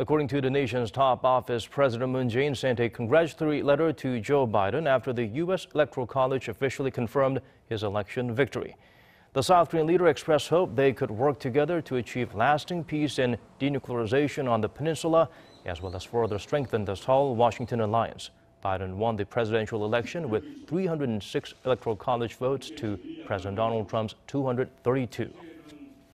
According to the nation's top office, President Moon Jae-in sent a congratulatory letter to Joe Biden after the U.S. Electoral College officially confirmed his election victory. The South Korean leader expressed hope they could work together to achieve lasting peace and denuclearization on the peninsula, as well as further strengthen the Seoul-Washington alliance. Biden won the presidential election with 306 electoral college votes to President Donald Trump's 232.